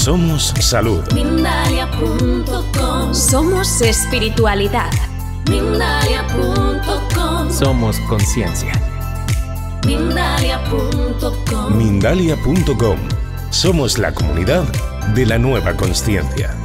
Somos salud. Mindalia.com Somos espiritualidad. Mindalia.com Somos conciencia. Mindalia.com Mindalia.com. Somos la comunidad de la nueva conciencia.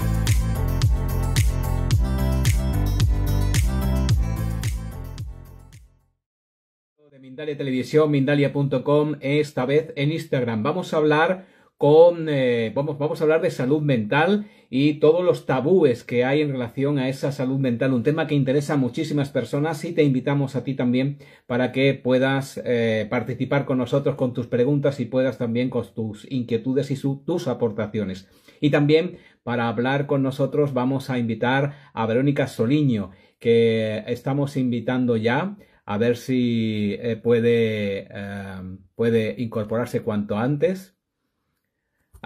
de Mindalia Televisión, mindalia.com, esta vez en Instagram. Vamos a hablar con, eh, vamos, a hablar de salud mental y todos los tabúes que hay en relación a esa salud mental, un tema que interesa a muchísimas personas y te invitamos a ti también para que puedas eh, participar con nosotros con tus preguntas y puedas también con tus inquietudes y tus aportaciones. Y también para hablar con nosotros vamos a invitar a Verónica Soliño, que estamos invitando ya a ver si eh, puede, puede incorporarse cuanto antes.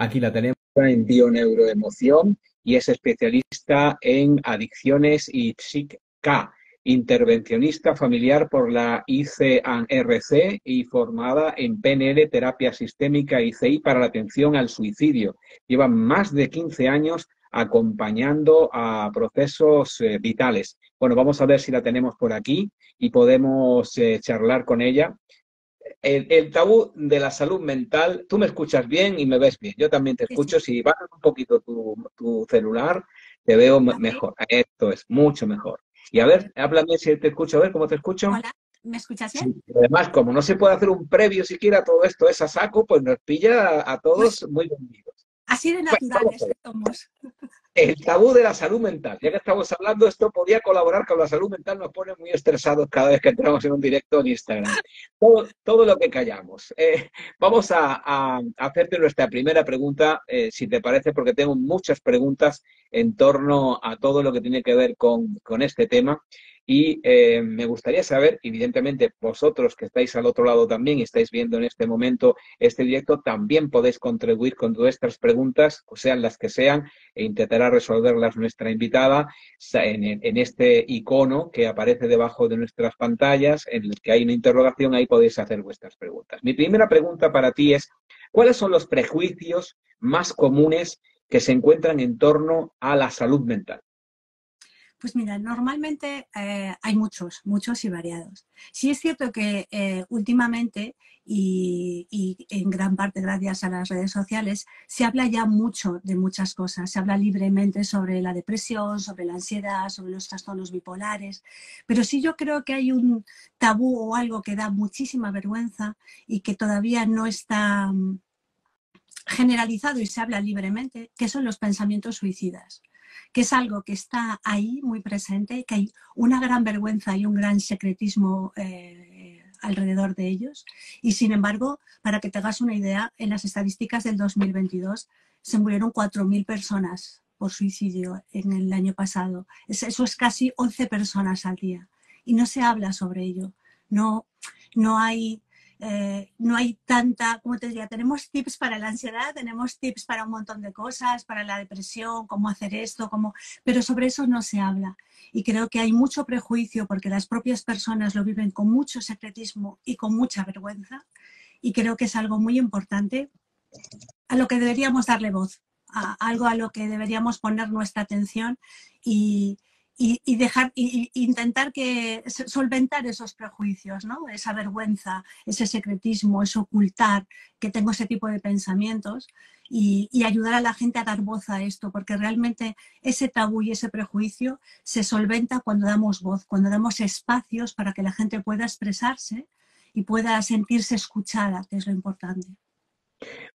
Aquí la tenemos en bioneuroemoción y es especialista en adicciones y PSIC-K, intervencionista familiar por la ICANRC y formada en PNL, terapia sistémica ICI para la atención al suicidio. Lleva más de 15 años acompañando a procesos eh, vitales. Bueno, vamos a ver si la tenemos por aquí y podemos eh, charlar con ella. El, el tabú de la salud mental, tú me escuchas bien y me ves bien. Yo también te Sí, escucho. Si bajas un poquito tu, tu celular, te veo me- mejor. Esto es mucho mejor. Y a ver, háblame si te escucho. A ver cómo te escucho. Hola, ¿me escuchas bien? Sí, Además, como no se puede hacer un previo siquiera todo esto es a saco, pues nos pilla a, a todos muy vendidos. Así de naturales que somos. El tabú de la salud mental. Ya que estamos hablando, esto podría colaborar con la salud mental, nos pone muy estresados cada vez que entramos en un directo en Instagram. Todo, todo lo que callamos. Eh, vamos a, a hacerte nuestra primera pregunta, eh, si te parece, porque tengo muchas preguntas en torno a todo lo que tiene que ver con, con este tema. Y eh, me gustaría saber, evidentemente, vosotros que estáis al otro lado también y estáis viendo en este momento este directo, también podéis contribuir con vuestras preguntas, sean las que sean, e resolverlas nuestra invitada en, en este icono que aparece debajo de nuestras pantallas, en el que hay una interrogación, ahí podéis hacer vuestras preguntas. Mi primera pregunta para ti es, ¿cuáles son los prejuicios más comunes que se encuentran en torno a la salud mental? Pues mira, normalmente eh, hay muchos, muchos y variados. Sí es cierto que eh, últimamente y, y en gran parte gracias a las redes sociales se habla ya mucho de muchas cosas. Se habla libremente sobre la depresión, sobre la ansiedad, sobre los trastornos bipolares. Pero sí yo creo que hay un tabú o algo que da muchísima vergüenza y que todavía no está mm, generalizado y se habla libremente, que son los pensamientos suicidas que es algo que está ahí muy presente, que hay una gran vergüenza y un gran secretismo eh, alrededor de ellos. Y sin embargo, para que te hagas una idea, en las estadísticas del 2022 se murieron 4.000 personas por suicidio en el año pasado. Es- Eso es casi 11 personas al día. Y no se habla sobre ello. No, no hay eh, no hay tanta, como te diría, tenemos tips para la ansiedad, tenemos tips para un montón de cosas, para la depresión, cómo hacer esto, cómo, pero sobre eso no se habla. Y creo que hay mucho prejuicio porque las propias personas lo viven con mucho secretismo y con mucha vergüenza. Y creo que es algo muy importante a lo que deberíamos darle voz, a algo a lo que deberíamos poner nuestra atención y, y, dejar intentar que solventar esos prejuicios, ¿no? Esa vergüenza, ese secretismo, ese ocultar que tengo ese tipo de pensamientos y, y ayudar a la gente a dar voz a esto, porque realmente ese tabú y ese prejuicio se solventa cuando damos voz, cuando damos espacios para que la gente pueda expresarse y pueda sentirse escuchada, que es lo importante.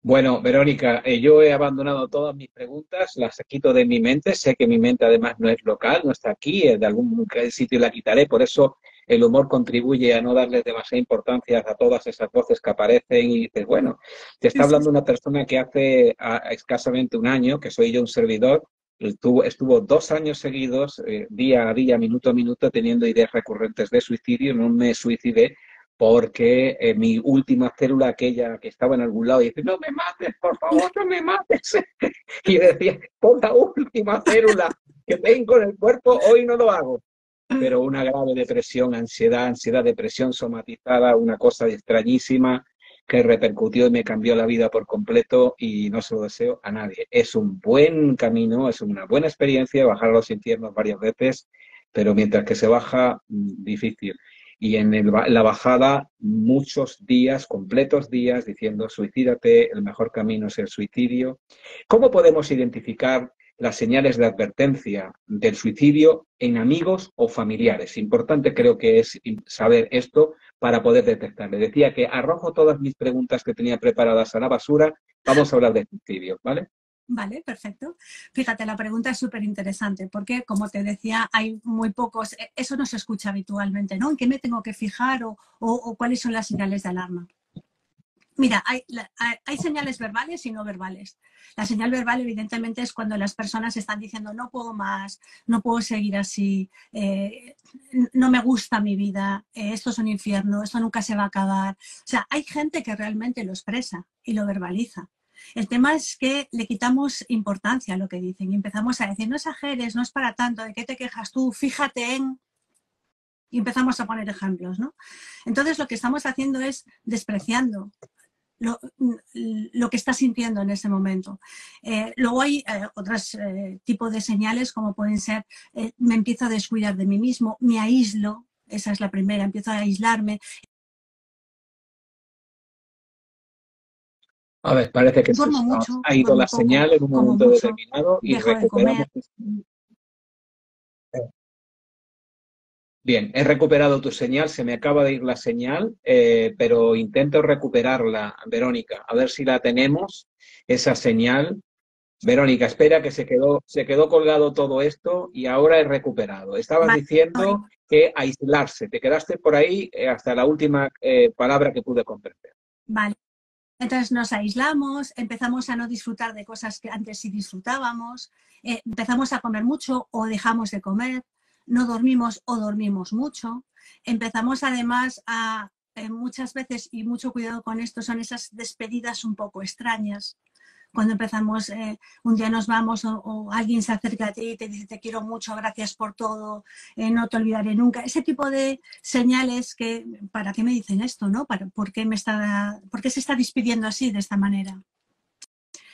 Bueno, Verónica, eh, yo he abandonado todas mis preguntas, las quito de mi mente. Sé que mi mente además no es local, no está aquí, eh, de algún sitio la quitaré. Por eso el humor contribuye a no darle demasiada importancia a todas esas voces que aparecen y dices, bueno, te está hablando una persona que hace a, a escasamente un año, que soy yo un servidor, estuvo, estuvo dos años seguidos, eh, día a día, minuto a minuto, teniendo ideas recurrentes de suicidio. No me suicidé porque eh, mi última célula, aquella que estaba en algún lado, dice, no me mates, por favor, no me mates. y decía, por la última célula que tengo en el cuerpo, hoy no lo hago. Pero una grave depresión, ansiedad, ansiedad, depresión somatizada, una cosa extrañísima. que repercutió y me cambió la vida por completo y no se lo deseo a nadie. Es un buen camino, es una buena experiencia bajar a los infiernos varias veces, pero mientras que se baja, mm, difícil. Y en la bajada, muchos días, completos días, diciendo suicídate, el mejor camino es el suicidio. ¿Cómo podemos identificar las señales de advertencia del suicidio en amigos o familiares. Importante creo que es saber esto para poder detectarle. Decía que arrojo todas mis preguntas que tenía preparadas a la basura. Vamos a hablar de suicidio, ¿vale? Vale, perfecto. Fíjate, la pregunta es súper interesante porque, como te decía, hay muy pocos, e, eso no se escucha habitualmente, ¿no? ¿En qué me tengo que fijar o cuáles son las señales de alarma? Mira, hay, señales verbales y no verbales. La señal verbal, evidentemente, es cuando las personas están diciendo no puedo más, no puedo seguir así, eh, no me gusta mi vida, eh, esto es un infierno, esto nunca se va a acabar. O sea, hay gente que realmente lo expresa y lo verbaliza. El tema es que le quitamos importancia a lo que dicen y empezamos a decir no exageres, no es para tanto, ¿de qué te quejas tú? Fíjate en y empezamos a poner ejemplos, ¿no? Entonces lo que estamos haciendo es despreciando lo, que está sintiendo en ese momento. Eh, luego hay eh, otros eh, tipos de señales como pueden ser, me empiezo a descuidar de mí mismo, me aíslo, esa es la primera, empiezo a aislarme. A ver, parece que se ha ido la señal en un momento determinado y recuperamos. Bien, he recuperado tu señal, se me acaba de ir la señal, eh, pero intento recuperarla, Verónica, a ver si la tenemos, esa señal. Verónica, espera que se quedó, se quedó colgado todo esto y ahora he recuperado. Estabas diciendo que aislarse, te quedaste por ahí eh, hasta la última eh, palabra que pude comprender. Vale. Entonces nos aislamos, empezamos a no disfrutar de cosas que antes sí disfrutábamos, empezamos a comer mucho o dejamos de comer, no dormimos o dormimos mucho. Empezamos además a, eh, muchas veces, y mucho cuidado con esto, son esas despedidas un poco extrañas. Cuando empezamos, eh, un día nos vamos o, alguien se acerca a ti y te dice te quiero mucho, gracias por todo, eh, no te olvidaré nunca. Ese tipo de señales que, ¿para qué me dicen esto? ¿no? ¿Para, por, qué me está, ¿Por qué se está despidiendo así, de esta manera?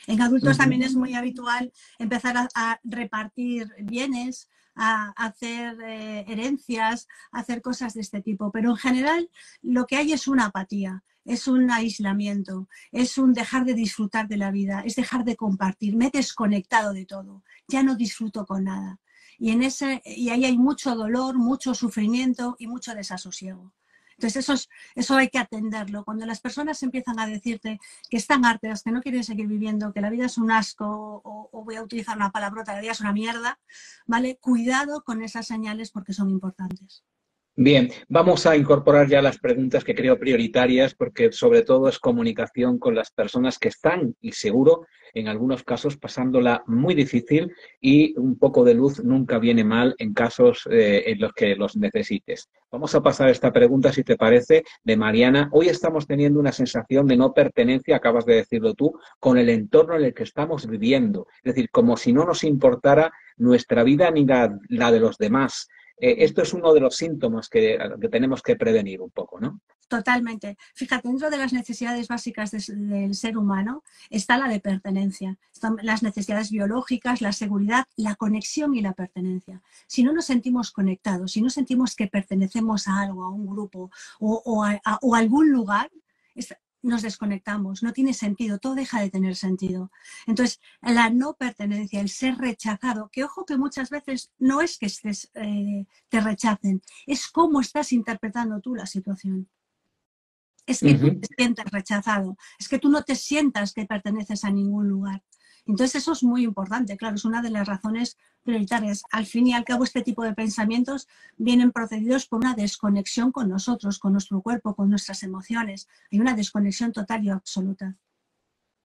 En adultos también es muy habitual empezar a repartir bienes a hacer eh, herencias, a hacer cosas de este tipo. Pero en general lo que hay es una apatía, es un aislamiento, es un dejar de disfrutar de la vida, es dejar de compartir. Me he desconectado de todo, ya no disfruto con nada. Y, en ese, y ahí hay mucho dolor, mucho sufrimiento y mucho desasosiego. Entonces, eso, eso hay que atenderlo. Cuando las personas empiezan a decirte que están hartas, que no quieren seguir viviendo, que la vida es un asco, o, voy a utilizar una palabrota, la vida es una mierda, ¿vale? Cuidado con esas señales porque son importantes. Bien, vamos a incorporar ya las preguntas que creo prioritarias porque sobre todo es comunicación con las personas que están y seguro en algunos casos pasándola muy difícil y un poco de luz nunca viene mal en casos eh, en los que los necesites. Vamos a pasar esta pregunta, si te parece, de Mariana. Hoy estamos teniendo una sensación de no pertenencia, acabas de decirlo tú, con el entorno en el que estamos viviendo. Es decir, como si no nos importara nuestra vida ni la, de los demás. Eh, esto es uno de los síntomas que, que tenemos que prevenir un poco, ¿no? Totalmente. Fíjate, dentro de las necesidades básicas del ser humano está la de pertenencia. Están las necesidades biológicas, la seguridad, la conexión y la pertenencia. Si no nos sentimos conectados, si no sentimos que pertenecemos a algo, a un grupo o, a, algún lugar, nos desconectamos, no tiene sentido, todo deja de tener sentido. Entonces, la no pertenencia, el ser rechazado, que ojo que muchas veces no es que estés, eh, te rechacen, es cómo estás interpretando tú la situación es que tú te sientas rechazado, es que tú no te sientas que perteneces a ningún lugar. Entonces eso es muy importante, claro, es una de las razones prioritarias. Al fin y al cabo, este tipo de pensamientos vienen procedidos por una desconexión con nosotros, con nuestro cuerpo, con nuestras emociones. Hay una desconexión total y absoluta.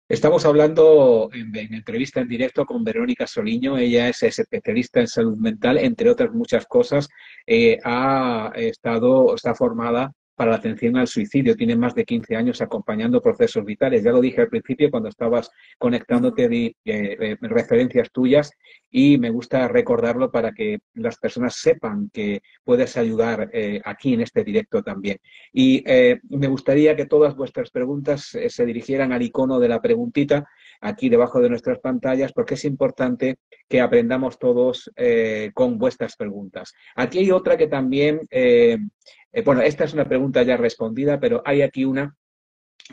Estamos hablando en, entrevista en directo con Verónica Soliño. Ella es especialista en salud mental, entre otras muchas cosas. Eh, ha estado, está formada para la atención al suicidio. Tiene más de 15 años acompañando procesos vitales. Ya lo dije al principio cuando estabas conectándote, di eh, referencias tuyas y me gusta recordarlo para que las personas sepan que puedes ayudar aquí en este directo también. Y me gustaría que todas vuestras preguntas se dirigieran al icono de la preguntita aquí debajo de nuestras pantallas porque es importante que aprendamos todos eh, con vuestras preguntas. Aquí hay otra que también, eh, eh, bueno, esta es una pregunta ya respondida, pero hay aquí una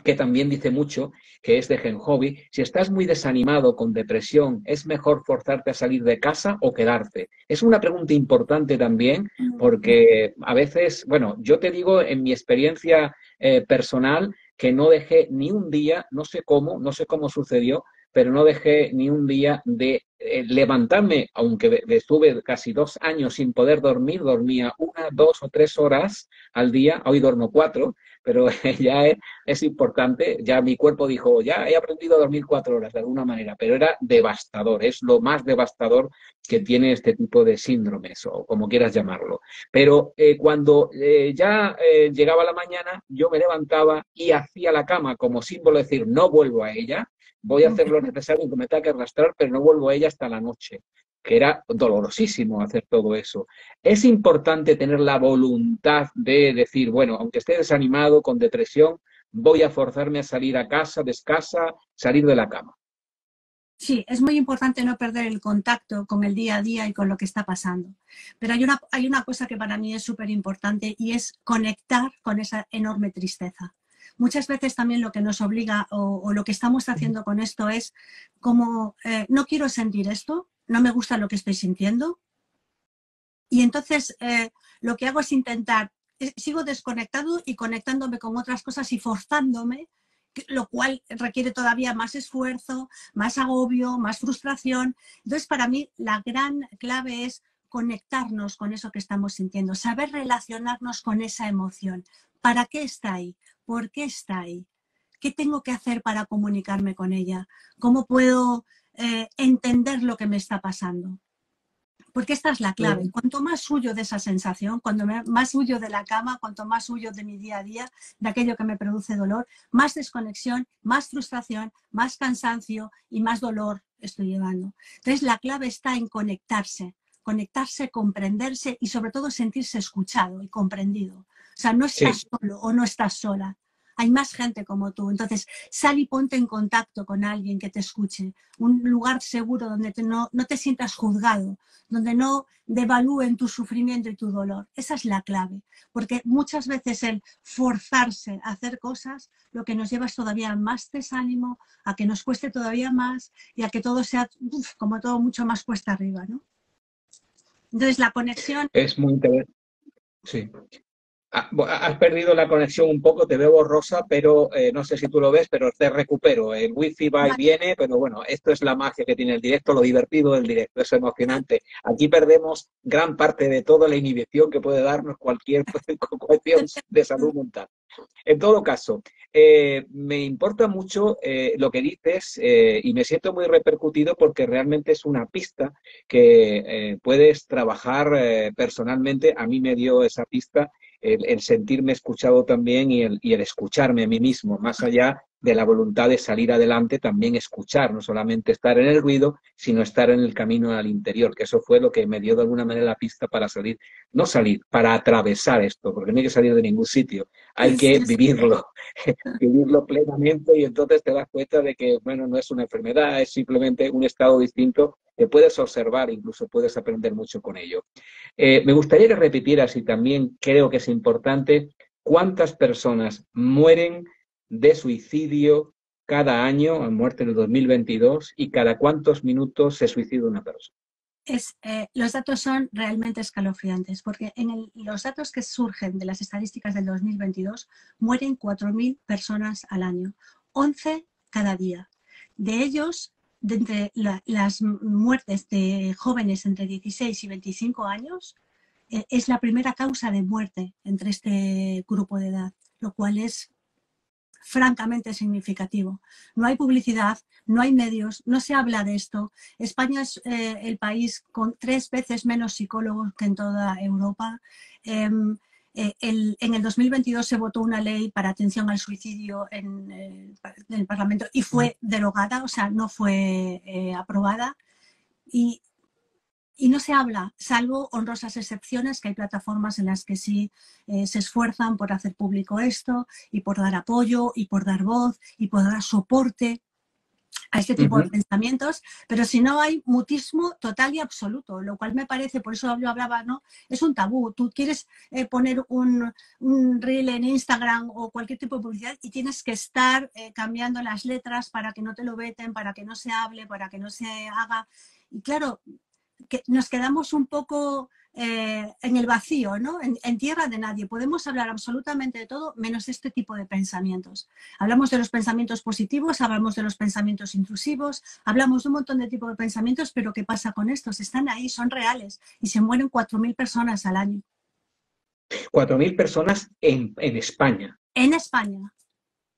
que también dice mucho, que es de Gen Hobby. Si estás muy desanimado, con depresión, ¿es mejor forzarte a salir de casa o quedarte? Es una pregunta importante también, porque a veces, bueno, yo te digo en mi experiencia personal, que no dejé ni un día, no sé cómo, no sé cómo sucedió, pero no dejé ni un día de eh, levantarme, aunque estuve casi dos años sin poder dormir, dormía una, dos o tres horas al día, hoy duermo cuatro, pero ya es, importante, ya mi cuerpo dijo, ya he aprendido a dormir cuatro horas de alguna manera, pero era devastador, es lo más devastador que tiene este tipo de síndromes o como quieras llamarlo. Pero eh, cuando eh, ya llegaba la mañana, yo me levantaba y hacía la cama como símbolo de decir, no vuelvo a ella, voy a hacer lo necesario que me tenga que arrastrar, pero no vuelvo a ella hasta la noche, que era dolorosísimo hacer todo eso. Es importante tener la voluntad de decir, bueno, aunque esté desanimado, con depresión, voy a forzarme a salir a casa, descasa, salir de la cama. Sí, es muy importante no perder el contacto con el día a día y con lo que está pasando. Pero hay una, hay una cosa que para mí es súper importante y es conectar con esa enorme tristeza muchas veces también lo que nos obliga o, lo que estamos haciendo con esto es como, eh, no quiero sentir esto, no me gusta lo que estoy sintiendo. Y entonces eh, lo que hago es intentar, eh, sigo desconectado y conectándome con otras cosas y forzándome, lo cual requiere todavía más esfuerzo, más agobio, más frustración. Entonces, para mí, la gran clave es conectarnos con eso que estamos sintiendo, saber relacionarnos con esa emoción. ¿Para qué está ahí? ¿Por qué está ahí? ¿Qué tengo que hacer para comunicarme con ella? ¿Cómo puedo eh, entender lo que me está pasando? Porque esta es la clave. Cuanto más huyo de esa sensación, cuanto más huyo de la cama, cuanto más huyo de mi día a día, de aquello que me produce dolor, más desconexión, más frustración, más cansancio y más dolor estoy llevando. Entonces, la clave está en conectarse, conectarse, comprenderse y sobre todo sentirse escuchado y comprendido. O sea, no estás solo o no estás sola. Hay más gente como tú. Entonces, sal y ponte en contacto con alguien que te escuche. Un lugar seguro donde no, no te sientas juzgado, donde no devalúen tu sufrimiento y tu dolor. Esa es la clave. Porque muchas veces el forzarse a hacer cosas lo que nos lleva es todavía más desánimo, a que nos cueste todavía más y a que todo sea como todo mucho más cuesta arriba, ¿no? Entonces la conexión... Es muy interesante. Sí. Ah, has perdido la conexión un poco, te veo borrosa, pero eh, no sé si tú lo ves, pero te recupero. El wifi va y viene, pero bueno, esto es la magia que tiene el directo, lo divertido del directo, es emocionante. Aquí perdemos gran parte de toda la inhibición que puede darnos cualquier cuestión de salud mental. En todo caso, eh, me importa mucho eh, lo que dices y me siento muy repercutido porque realmente es una pista que puedes trabajar personalmente. A mí me dio esa pista el, sentirme escuchado también y el, y el escucharme a mí mismo, más allá de la voluntad de salir adelante, también escuchar, no solamente estar en el ruido, sino estar en el camino al interior, que eso fue lo que me dio de alguna manera la pista para salir, no salir, para atravesar esto, porque no hay que salir de ningún sitio, hay que vivirlo, vivirlo plenamente y entonces te das cuenta de que, bueno, no es una enfermedad, es simplemente un estado distinto que puedes observar, incluso puedes aprender mucho con ello. Eh, me gustaría que repitieras, y también creo que es importante, cuántas personas mueren de suicidio cada año, a muerte en el 2022, y cada cuántos minutos se suicida una persona. Es, eh, los datos son realmente escalofriantes, porque en los datos que surgen de las estadísticas del 2022 mueren 4.000 personas al año, 11 cada día. De ellos, de entre las muertes de jóvenes entre 16 y 25 años, eh, es la primera causa de muerte entre este grupo de edad, lo cual es francamente significativo. No hay publicidad, no hay medios, no se habla de esto. España es eh, el país con tres veces menos psicólogos que en toda Europa. Em, eh, en el 2022 se votó una ley para atención al suicidio en, el Parlamento y fue derogada, o sea, no fue aprobada. Y, y, no se habla, salvo honrosas excepciones, que hay plataformas en las que sí se esfuerzan por hacer público esto y por dar apoyo y por dar voz y por dar soporte a este tipo de pensamientos, pero si no hay mutismo total y absoluto, lo cual me parece, por eso yo hablaba, ¿no? Es un tabú. Tú quieres eh, poner un, un, reel en Instagram o cualquier tipo de publicidad y tienes que estar eh, cambiando las letras para que no te lo veten, para que no se hable, para que no se haga. Y claro, que nos quedamos un poco eh, en el vacío, ¿no? En, tierra de nadie. Podemos hablar absolutamente de todo menos este tipo de pensamientos. Hablamos de los pensamientos positivos, hablamos de los pensamientos intrusivos, hablamos de un montón de tipos de pensamientos, pero ¿qué pasa con estos? Están ahí, son reales y se mueren 4.000 personas al año. 4.000 personas en, España. En España.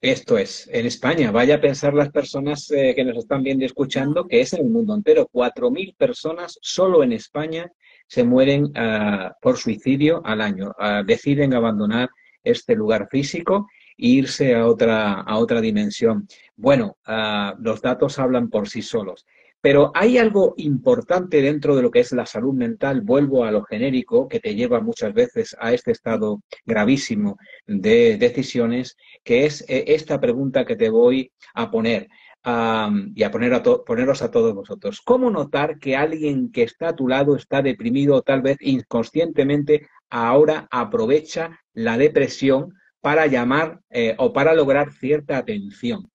Esto es, en España. Vaya a pensar las personas eh, que nos están viendo y escuchando que es en el mundo entero. 4.000 personas solo en España se mueren ah, por suicidio al año. Ah, deciden abandonar este lugar físico e irse a otra, a otra dimensión. Bueno, ah, los datos hablan por sí solos. Pero hay algo importante dentro de lo que es la salud mental, vuelvo a lo genérico, que te lleva muchas veces a este estado gravísimo de decisiones, que es eh, esta pregunta que te voy a poner y a, poner a poneros a todos vosotros. ¿Cómo notar que alguien que está a tu lado está deprimido o tal vez inconscientemente ahora aprovecha la depresión para llamar eh, o para lograr cierta atención?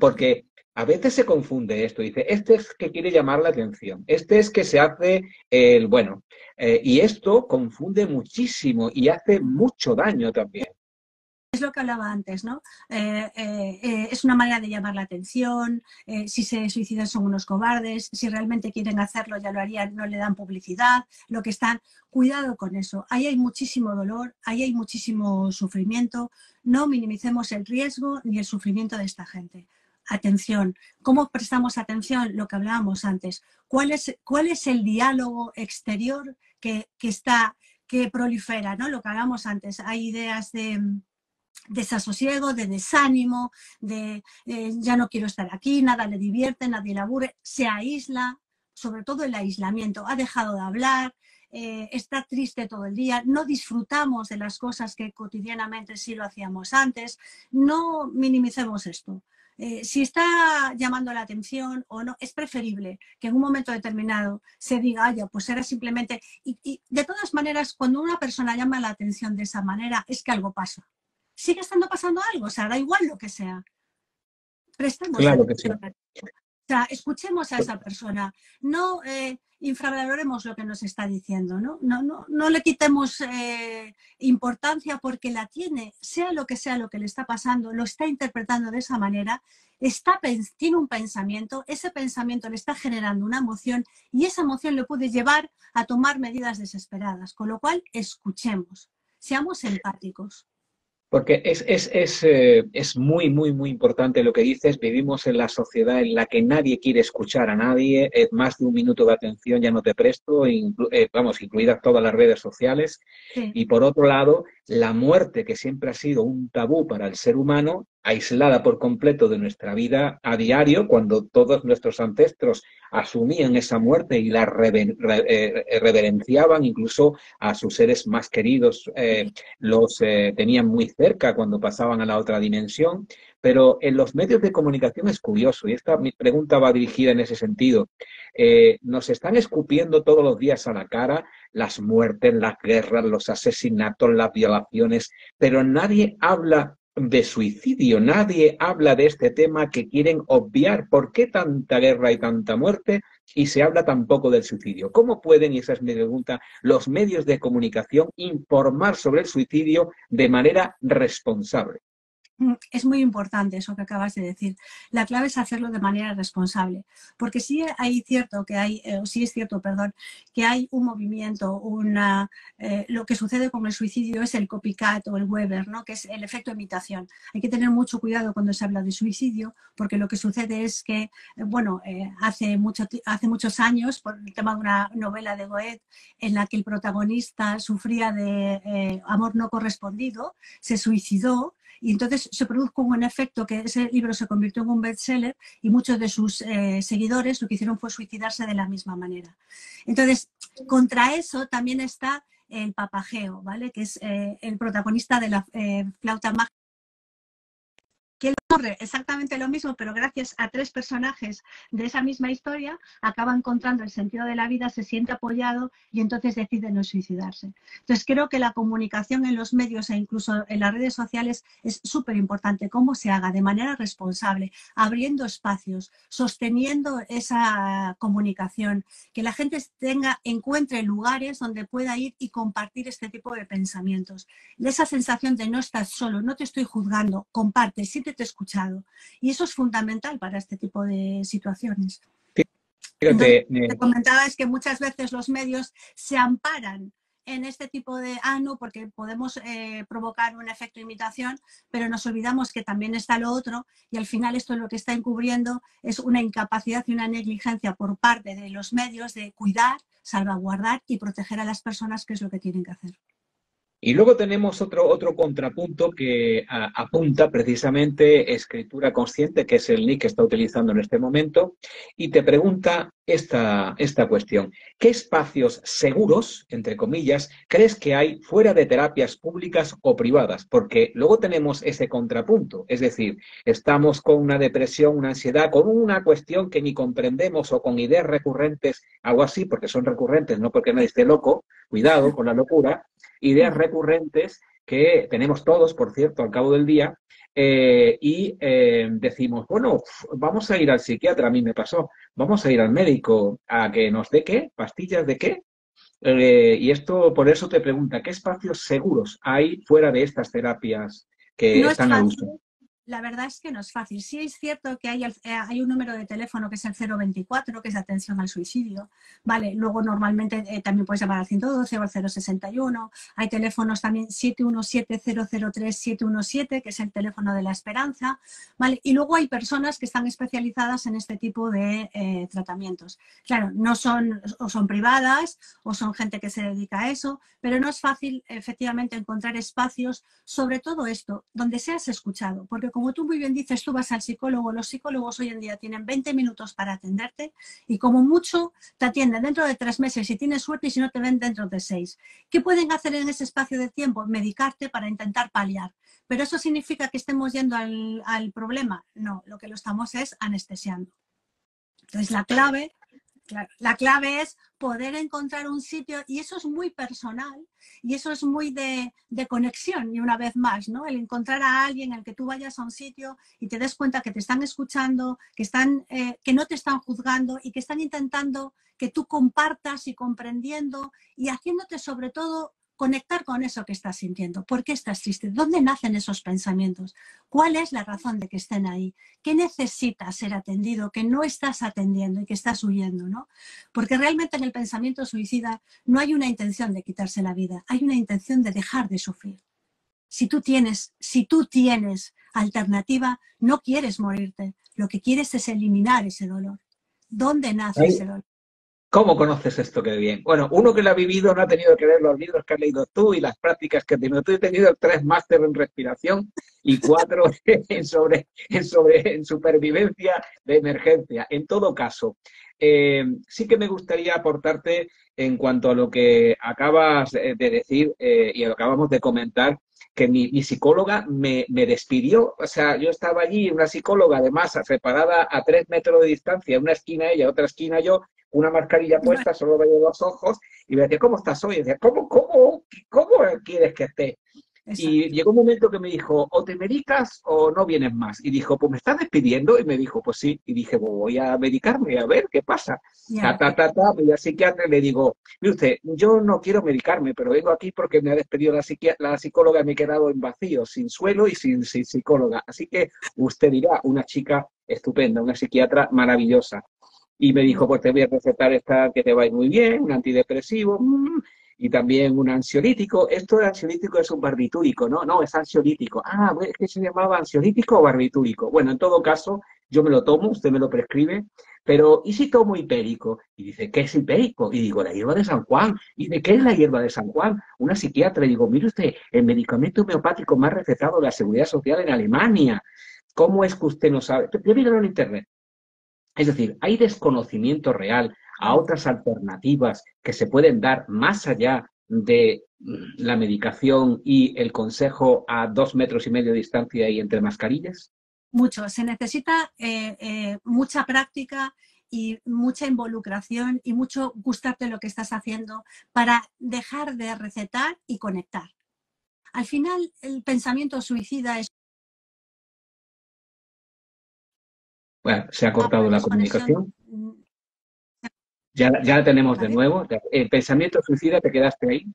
porque a veces se confunde esto, dice, este es que quiere llamar la atención, este es que se hace el bueno. Eh, y esto confunde muchísimo y hace mucho daño también es lo que hablaba antes, ¿no? Eh, eh, es una manera de llamar la atención, si se suicidan son unos cobardes, si realmente quieren hacerlo ya lo harían, no le dan publicidad, lo que están, cuidado con eso, ahí hay muchísimo dolor, ahí hay muchísimo sufrimiento, no minimicemos el riesgo ni el sufrimiento de esta gente. Atención, ¿cómo prestamos atención? Lo que hablábamos antes, ¿cuál es, el diálogo exterior que, prolifera, ¿no? Lo que hablábamos antes, hay ideas de desasosiego, de desánimo, de eh, ya no quiero estar aquí, nada le divierte, nadie le aburre, se aísla, sobre todo el aislamiento, ha dejado de hablar, eh, está triste todo el día, no disfrutamos de las cosas que cotidianamente sí lo hacíamos antes, no minimicemos esto. Eh, si está llamando la atención o no, es preferible que en un momento determinado se diga, ya, pues era simplemente... y de todas maneras, cuando una persona llama la atención de esa manera, es que algo pasa sigue estando pasando algo, o sea, da igual lo que sea. Prestemos atención. O sea, escuchemos a esa persona, no eh, infravaloremos lo que nos está diciendo, ¿no? No, no, le quitemos eh, importancia porque la tiene, sea lo que sea lo que le está pasando, lo está interpretando de esa manera, está, tiene un pensamiento, ese pensamiento le está generando una emoción y esa emoción le puede llevar a tomar medidas desesperadas, con lo cual escuchemos, seamos empáticos. Porque es, es, es, eh, es, muy, muy, muy importante lo que dices. Vivimos en la sociedad en la que nadie quiere escuchar a nadie. Es más de un minuto de atención ya no te presto, eh, vamos, incluidas todas las redes sociales. Y por otro lado, la muerte, que siempre ha sido un tabú para el ser humano, aislada por completo de nuestra vida a diario, cuando todos nuestros ancestros asumían esa muerte y la eh, reverenciaban, incluso a sus seres más queridos eh, los eh, tenían muy cerca cuando pasaban a la otra dimensión. Pero en los medios de comunicación es curioso, y esta mi pregunta va dirigida en ese sentido. nos están escupiendo todos los días a la cara las muertes, las guerras, los asesinatos, las violaciones, pero nadie habla de suicidio. Nadie habla de este tema que quieren obviar. ¿Por qué tanta guerra y tanta muerte y se habla tan poco del suicidio? ¿Cómo pueden, y esa es mi pregunta, los medios de comunicación informar sobre el suicidio de manera responsable? Mm, es muy importante eso que acabas de decir. La clave es hacerlo de manera responsable, porque sí hay cierto que hay, eh, sí es cierto, perdón, que hay un movimiento, una, eh, lo que sucede con el suicidio es el copycat o el Weber, ¿no? Que es el efecto imitación. Hay que tener mucho cuidado cuando se habla de suicidio, porque lo que sucede es que, eh, bueno, hace mucho, hace muchos años, por el tema de una novela de Goethe, en la que el protagonista sufría de amor no correspondido, se suicidó y entonces se produjo un efecto que ese libro se convirtió en un bestseller y muchos de sus eh, seguidores lo que hicieron fue suicidarse de la misma manera. Entonces, contra eso también está el papageo, ¿vale? Que es eh, el protagonista de la eh, flauta mágica que ocurre exactamente lo mismo, pero gracias a tres personajes de esa misma historia, acaba encontrando el sentido de la vida, se siente apoyado y entonces decide no suicidarse. Entonces creo que la comunicación en los medios e incluso en las redes sociales es súper importante, cómo se haga de manera responsable, abriendo espacios, sosteniendo esa comunicación, que la gente tenga, encuentre lugares donde pueda ir y compartir este tipo de pensamientos. Esa sensación de no estás solo, no te estoy juzgando, comparte, si te he escuchado. Y eso es fundamental para este tipo de situaciones. Lo que comentaba es que muchas veces los medios se amparan en este tipo de, ah, no, porque podemos eh, provocar un efecto de imitación, pero nos olvidamos que también está lo otro y al final esto lo que está encubriendo es una incapacidad y una negligencia por parte de los medios de cuidar, salvaguardar y proteger a las personas, que es lo que tienen que hacer. Y luego tenemos otro, otro contrapunto que apunta precisamente escritura consciente, que es el nick que está utilizando en este momento, y te pregunta esta, esta cuestión. ¿Qué espacios seguros, entre comillas, crees que hay fuera de terapias públicas o privadas? Porque luego tenemos ese contrapunto, es decir, estamos con una depresión, una ansiedad, con una cuestión que ni comprendemos o con ideas recurrentes, algo así, porque son recurrentes, no porque nadie esté loco, cuidado con la locura, ideas recurrentes que tenemos todos, por cierto, al cabo del día, eh, y eh, decimos, bueno, vamos a ir al psiquiatra, a mí me pasó, vamos a ir al médico a que nos dé qué, pastillas de qué. Eh, y esto, por eso te pregunta, ¿qué espacios seguros hay fuera de estas terapias que están a uso? La verdad es que no es fácil. Sí es cierto que hay, eh, hay un número de teléfono que es el 024, que es atención al suicidio. Vale, luego normalmente eh, también puedes llamar al 112 o al 061. Hay teléfonos también 717-003-717, que es el teléfono de la esperanza. Vale, y luego hay personas que están especializadas en este tipo de eh, tratamientos. Claro, no son, o son privadas o son gente que se dedica a eso, pero no es fácil efectivamente encontrar espacios, sobre todo esto, donde seas escuchado, porque tú muy bien dices, tú vas al psicólogo, los psicólogos hoy en día tienen 20 minutos para atenderte y como mucho te atienden dentro de tres meses si tienes suerte y si no te ven dentro de seis. ¿Qué pueden hacer en ese espacio de tiempo? Medicarte para intentar paliar. ¿Pero eso significa que estemos yendo al, al problema? No, lo que lo estamos es anestesiando. Entonces la clave la clave es poder encontrar un sitio y eso es muy personal y eso es muy de, conexión y una vez más, ¿no? El encontrar a alguien, el que tú vayas a un sitio y te des cuenta que te están escuchando, que, están, eh, que no te están juzgando y que están intentando que tú compartas y comprendiendo y haciéndote sobre todo conectar con eso que estás sintiendo. ¿Por qué estás triste? ¿Dónde nacen esos pensamientos? ¿Cuál es la razón de que estén ahí? ¿Qué necesitas ser atendido que no estás atendiendo y que estás huyendo? ¿no? Porque realmente en el pensamiento suicida no hay una intención de quitarse la vida, hay una intención de dejar de sufrir. Si tú tienes, si tú tienes alternativa, no quieres morirte, lo que quieres es eliminar ese dolor. ¿Dónde nace ese dolor? ¿Cómo conoces esto que bien? Bueno, uno que lo ha vivido no ha tenido que leer los libros que has leído tú y las prácticas que has tenido. Tú he tenido tres másteres en respiración y cuatro en, sobre, en, sobre, en supervivencia de emergencia. En todo caso, eh, sí que me gustaría aportarte en cuanto a lo que acabas de decir eh, y lo acabamos de comentar, que mi, psicóloga me, me, despidió. O sea, yo estaba allí, una psicóloga además separada a tres metros de distancia, una esquina ella, otra esquina yo, una mascarilla puesta, solo veía dos ojos, y me decía, ¿cómo estás hoy? Y decía, ¿cómo, cómo, cómo quieres que esté? Y llegó un momento que me dijo, o te medicas o no vienes más. Y dijo, pues me estás despidiendo. Y me dijo, pues sí. Y dije, pues voy a medicarme, a ver qué pasa. Ta, ta, ta, ta. Y al psiquiatra le digo, mire usted, yo no quiero medicarme, pero vengo aquí porque me ha despedido la, la psicóloga y me he quedado en vacío, sin suelo y sin, sin psicóloga. Así que usted dirá, una chica estupenda, una psiquiatra maravillosa. Y me dijo, pues te voy a recetar esta que te va a ir muy bien, un antidepresivo. Mm, y también un ansiolítico. Esto de ansiolítico es un barbitúrico, ¿no? No, es ansiolítico. Ah, es que se llamaba ansiolítico o barbitúrico. Bueno, en todo caso, yo me lo tomo, usted me lo prescribe, pero ¿y si tomo hipérico? Y dice, ¿qué es hipérico? Y digo, la hierba de San Juan. Y dice, ¿qué es la hierba de San Juan? Una psiquiatra. Y digo, mire usted, el medicamento homeopático más recetado de la Seguridad Social en Alemania. ¿Cómo es que usted no sabe? Míralo en Internet. Es decir, hay desconocimiento real a otras alternativas que se pueden dar más allá de la medicación y el consejo a dos metros y medio de distancia y entre mascarillas? Mucho. Se necesita eh, eh, mucha práctica y mucha involucración y mucho gustarte lo que estás haciendo para dejar de recetar y conectar. Al final, el pensamiento suicida es... Bueno, se ha cortado la comunicación. Ya, ya la tenemos de nuevo. ¿El pensamiento suicida te quedaste ahí?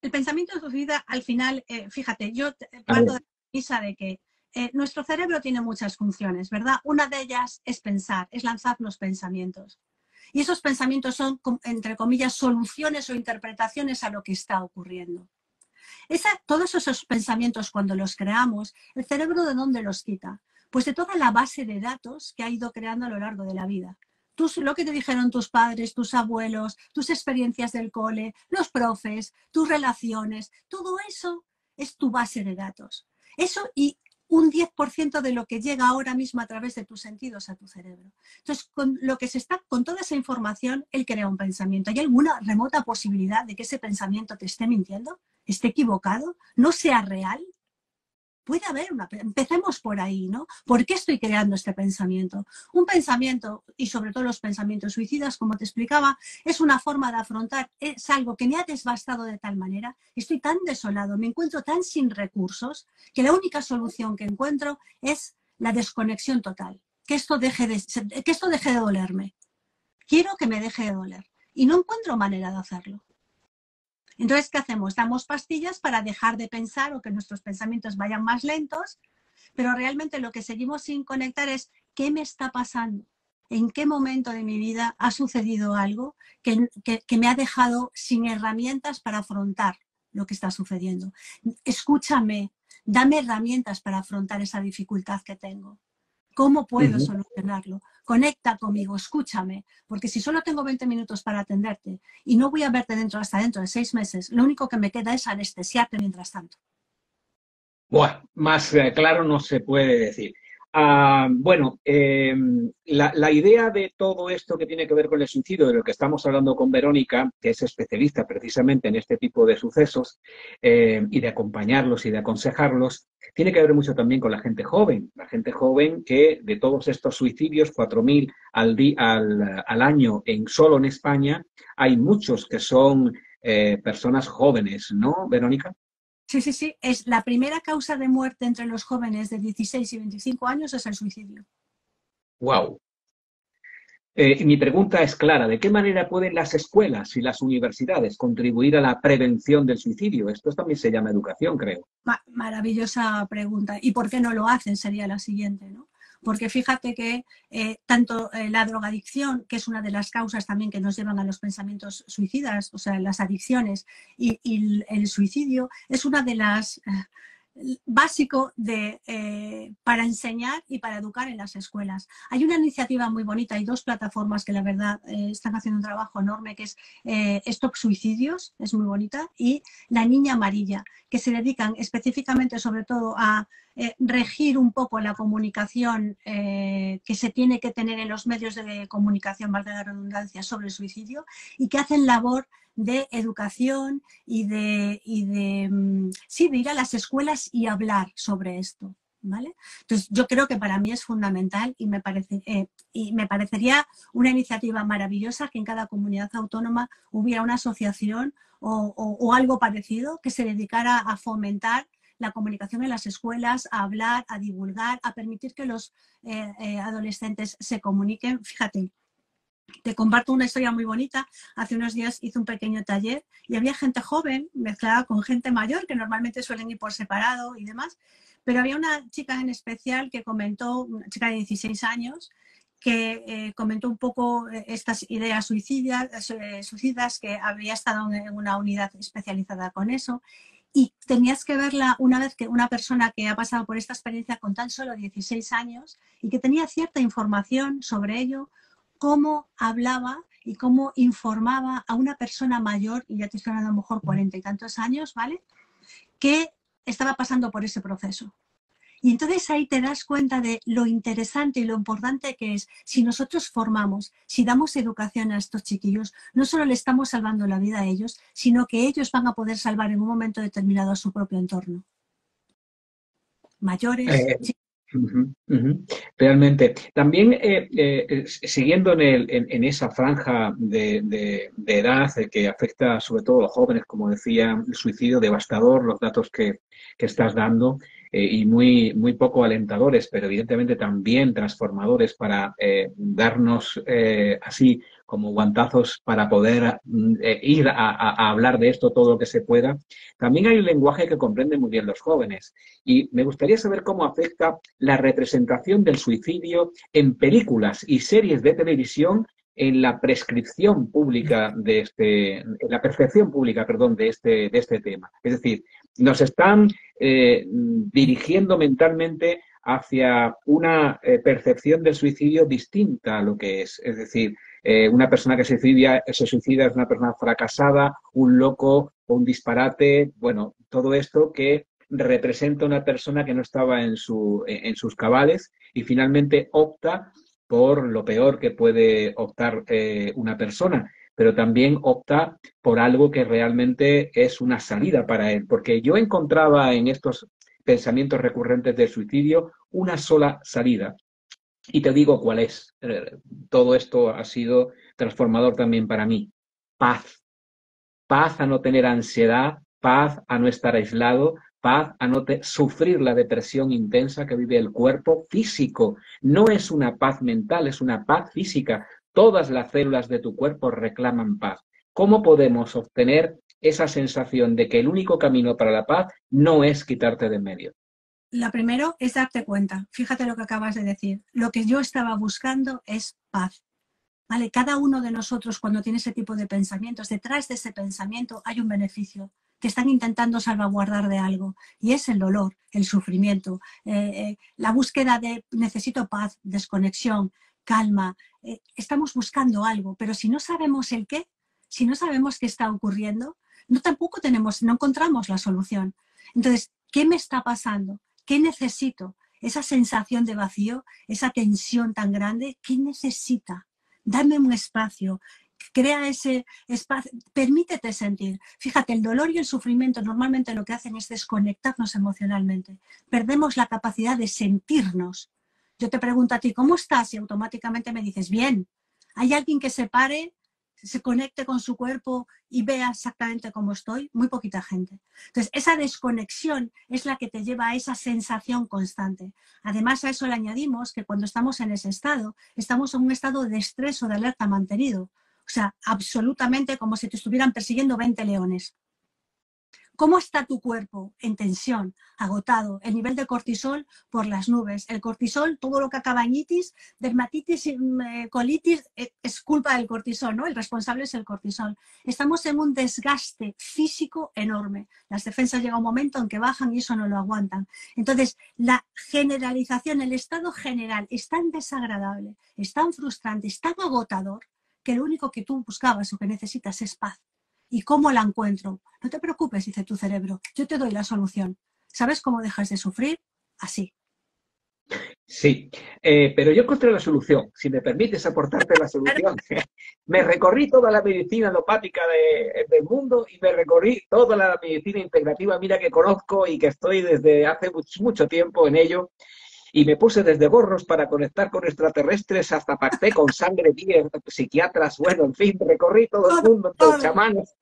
El pensamiento suicida, al final, eh, fíjate, yo parto de la premisa de que eh, nuestro cerebro tiene muchas funciones, ¿verdad? Una de ellas es pensar, es lanzar los pensamientos. Y esos pensamientos son, entre comillas, soluciones o interpretaciones a lo que está ocurriendo. Esa, todos esos pensamientos, cuando los creamos, ¿el cerebro de dónde los quita? Pues de toda la base de datos que ha ido creando a lo largo de la vida lo que te dijeron tus padres, tus abuelos, tus experiencias del cole, los profes, tus relaciones, todo eso es tu base de datos. Eso y un 10% de lo que llega ahora mismo a través de tus sentidos a tu cerebro. Entonces, con lo que se está, con toda esa información, él crea un pensamiento. ¿Hay alguna remota posibilidad de que ese pensamiento te esté mintiendo? ¿Esté equivocado? ¿No sea real? Puede haber una... Empecemos por ahí, ¿no? ¿Por qué estoy creando este pensamiento? Un pensamiento, y sobre todo los pensamientos suicidas, como te explicaba, es una forma de afrontar, es algo que me ha desbastado de tal manera, estoy tan desolado, me encuentro tan sin recursos, que la única solución que encuentro es la desconexión total, que esto deje de, que esto deje de dolerme. Quiero que me deje de doler y no encuentro manera de hacerlo. Entonces, ¿qué hacemos? Damos pastillas para dejar de pensar o que nuestros pensamientos vayan más lentos, pero realmente lo que seguimos sin conectar es qué me está pasando, en qué momento de mi vida ha sucedido algo que, me ha dejado sin herramientas para afrontar lo que está sucediendo. Escúchame, dame herramientas para afrontar esa dificultad que tengo. ¿Cómo puedo solucionarlo? Conecta conmigo, escúchame, porque si solo tengo 20 minutos para atenderte y no voy a verte dentro hasta dentro de seis meses, lo único que me queda es anestesiarte mientras tanto. Bueno, más eh, claro no se puede decir. Ah, bueno, em, la, idea de todo esto que tiene que ver con el suicidio, de lo que estamos hablando con Verónica, que es especialista precisamente en este tipo de sucesos, em, y de acompañarlos y de aconsejarlos, tiene que ver mucho también con la gente joven. La gente joven que de todos estos suicidios, 4.000 al, al, al año en solo en España, hay muchos que son eh, personas jóvenes, ¿no, Verónica? Sí, sí, sí. Es la primera causa de muerte entre los jóvenes de 16 y 25 años es el suicidio. Wow. Eh, mi pregunta es clara, ¿de qué manera pueden las escuelas y las universidades contribuir a la prevención del suicidio? Esto también se llama educación, creo. maravillosa pregunta. ¿Y por qué no lo hacen? Sería la siguiente, ¿no? Porque fíjate que eh, tanto eh, la drogadicción, que es una de las causas también que nos llevan a los pensamientos suicidas, o sea, las adicciones, y, el suicidio, es una de las... Eh, básico de, para enseñar y para educar en las escuelas. Hay una iniciativa muy bonita, hay dos plataformas que la verdad están haciendo un trabajo enorme, que es Stop Suicidios, es muy bonita, y La Niña Amarilla, que se dedican específicamente sobre todo a eh, regir un poco la comunicación eh, que se tiene que tener en los medios de comunicación, valga la redundancia, sobre el suicidio y que hacen labor de educación y de, y de, mm, sí, de ir a las escuelas y hablar sobre esto. ¿Vale? Entonces, yo creo que para mí es fundamental y me, parece, eh, y me parecería una iniciativa maravillosa que en cada comunidad autónoma hubiera una asociación o, algo parecido que se dedicara a fomentar la comunicación en las escuelas, a hablar, a divulgar, a permitir que los eh, eh, adolescentes se comuniquen. Fíjate, te comparto una historia muy bonita. Hace unos días hice un pequeño taller y había gente joven mezclada con gente mayor, que normalmente suelen ir por separado y demás. Pero había una chica en especial que comentó, una chica de 16 años, que eh, comentó un poco estas ideas suicidas, que había estado en una unidad especializada con eso. Y tenías que verla una vez que una persona que ha pasado por esta experiencia con tan solo 16 años y que tenía cierta información sobre ello, cómo hablaba y cómo informaba a una persona mayor, y ya te estoy hablando a lo mejor cuarenta y tantos años, ¿vale? Que estaba pasando por ese proceso. Y entonces ahí te das cuenta de lo interesante y lo importante que es si nosotros formamos, si damos educación a estos chiquillos, no solo le estamos salvando la vida a ellos, sino que ellos van a poder salvar en un momento determinado a su propio entorno. Mayores, eh, Realmente. También eh, eh, siguiendo en, esa franja de, edad que afecta sobre todo a los jóvenes, como decía, el suicidio devastador, los datos que, estás dando, eh, y muy, muy poco alentadores, pero evidentemente también transformadores para darnos así como guantazos para poder mm, eh, ir a, hablar de esto todo lo que se pueda. También hay un lenguaje que comprenden muy bien los jóvenes y me gustaría saber cómo afecta la representación del suicidio en películas y series de televisión en la prescripción pública de este, en la percepción pública, perdón, de este, de este tema. Es decir, nos están eh, dirigiendo mentalmente hacia una eh, percepción del suicidio distinta a lo que es. Es decir, eh, una persona que se suicida, es una persona fracasada, un loco o un disparate, bueno, todo esto que representa una persona que no estaba en, su, en sus cabales y finalmente opta por lo peor que puede optar eh, una persona, pero también opta por algo que realmente es una salida para él, porque yo encontraba en estos pensamientos recurrentes del suicidio una sola salida, y te digo cuál es. Eh, todo esto ha sido transformador también para mí. Paz. Paz a no tener ansiedad, paz a no estar aislado, paz a no sufrir la depresión intensa que vive el cuerpo físico. No es una paz mental, es una paz física. Todas las células de tu cuerpo reclaman paz. ¿Cómo podemos obtener esa sensación de que el único camino para la paz no es quitarte de en medio? La primero es darte cuenta. Fíjate lo que acabas de decir. Lo que yo estaba buscando es paz. ¿Vale? Cada uno de nosotros cuando tiene ese tipo de pensamientos, detrás de ese pensamiento hay un beneficio. que están intentando salvaguardar de algo y es el dolor, el sufrimiento, eh, eh, la búsqueda de necesito paz, desconexión, calma. Eh, estamos buscando algo, pero si no sabemos el qué, si no sabemos qué está ocurriendo, no tampoco tenemos, no encontramos la solución. Entonces, ¿qué me está pasando? ¿Qué necesito? Esa sensación de vacío, esa tensión tan grande, ¿qué necesita? Dame un espacio, crea ese espacio, permítete sentir. Fíjate, el dolor y el sufrimiento normalmente lo que hacen es desconectarnos emocionalmente. Perdemos la capacidad de sentirnos. Yo te pregunto a ti, ¿cómo estás? Y automáticamente me dices, bien. ¿Hay alguien que se pare se conecte con su cuerpo y vea exactamente cómo estoy, muy poquita gente. Entonces, esa desconexión es la que te lleva a esa sensación constante. Además, a eso le añadimos que cuando estamos en ese estado, estamos en un estado de estrés o de alerta mantenido. O sea, absolutamente como si te estuvieran persiguiendo 20 leones. ¿Cómo está tu cuerpo? En tensión, agotado, el nivel de cortisol por las nubes. El cortisol, todo lo que acaba en itis, dermatitis, mm, eh, colitis, eh, es culpa del cortisol, ¿no? El responsable es el cortisol. Estamos en un desgaste físico enorme. Las defensas llega un momento en que bajan y eso no lo aguantan. Entonces, la generalización, el estado general es tan desagradable, es tan frustrante, es tan agotador, que lo único que tú buscabas o que necesitas es paz. ¿Y cómo la encuentro? No te preocupes, dice tu cerebro, yo te doy la solución. ¿Sabes cómo dejas de sufrir? Así. Sí, eh, pero yo encontré la solución. Si me permites aportarte la solución. me recorrí toda la medicina alopática del mundo y me recorrí toda la medicina integrativa, mira que conozco y que estoy desde hace mucho tiempo en ello. Y me puse desde gorros para conectar con extraterrestres hasta pacté con sangre de psiquiatras, bueno, en fin, recorrí todo el mundo, todos chamanes.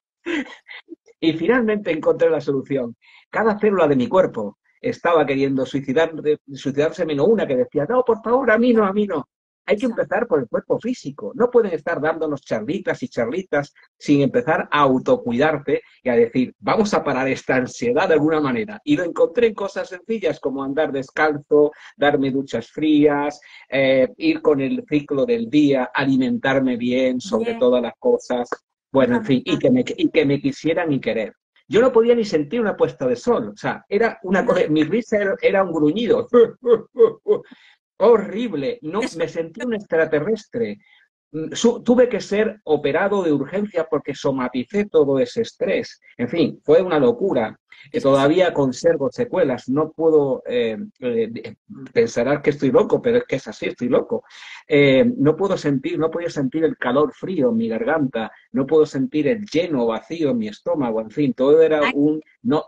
Y finalmente encontré la solución. Cada célula de mi cuerpo estaba queriendo suicidar, suicidarse menos una que decía, no, por favor, a mí no, a mí no. Hay que empezar por el cuerpo físico. No pueden estar dándonos charlitas y charlitas sin empezar a autocuidarte y a decir, vamos a parar esta ansiedad de alguna manera. Y lo encontré en cosas sencillas como andar descalzo, darme duchas frías, eh, ir con el ciclo del día, alimentarme bien sobre todas las cosas. Bueno, en fin, y que, me, y que me quisieran y querer. Yo no podía ni sentir una puesta de sol, o sea, era una cosa, mi risa era, un gruñido. Horrible, no, me sentí un extraterrestre. Mm, tuve que ser operado de urgencia porque somaticé todo ese estrés. En fin, fue una locura que todavía conservo secuelas. No puedo eh, eh pensar que estoy loco, pero es que es así, estoy loco. Eh, no puedo sentir, no podía sentir el calor frío en mi garganta, no puedo sentir el lleno vacío en mi estómago, en fin, todo era un no.